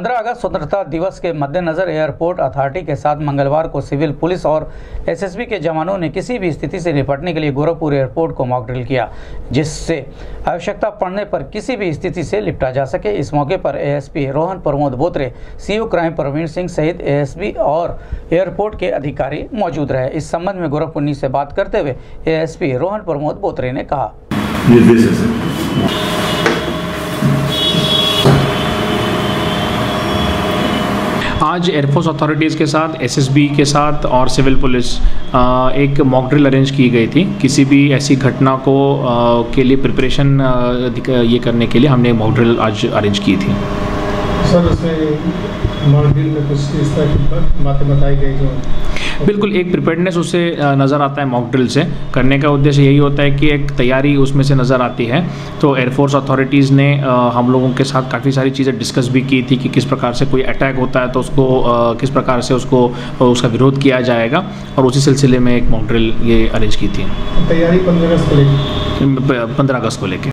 15 अगस्त स्वतंत्रता दिवस के मद्देनजर एयरपोर्ट अथॉरिटी के साथ मंगलवार को सिविल पुलिस और एसएसबी के जवानों ने किसी भी स्थिति से निपटने के लिए गोरखपुर एयरपोर्ट को मॉकड्रिल किया, जिससे आवश्यकता पड़ने पर किसी भी स्थिति से निपटा जा सके। इस मौके पर ASP Rohan Pramod Botre, CO crime Praveen Singh सहित एएसपी और एयरपोर्ट के अधिकारी मौजूद रहे। इस संबंध में गोरखपुर से बात करते हुए एएसपी रोहन प्रमोद बोत्रे ने कहा निर्देश है सर आज एयरफोर्स अथॉरिटीज़ के साथ एसएसबी के साथ और सिविल पुलिस एक मॉक ड्रिल अरेंज की गई थी। किसी भी ऐसी घटना को के लिए प्रिपरेशन ये करने के लिए हमने मॉक ड्रिल आज अरेंज की थी। सर, उसमें मॉक ड्रिल में कुछ इस तरह की बातें बताई गई जो बिल्कुल एक प्रिपेयर्डनेस उससे नज़र आता है मॉक ड्रिल से। करने का उद्देश्य यही होता है कि एक तैयारी उसमें से नज़र आती है। तो एयरफोर्स अथॉरिटीज़ ने हम लोगों के साथ काफ़ी सारी चीज़ें डिस्कस भी की थी कि किस प्रकार से कोई अटैक होता है तो उसको किस प्रकार से उसको उसका विरोध किया जाएगा। और उसी सिलसिले में एक मॉक ड्रिल ये अरेंज की थी। तैयारी पंद्रह अगस्त को लेकर पंद्रह अगस्त को लेकर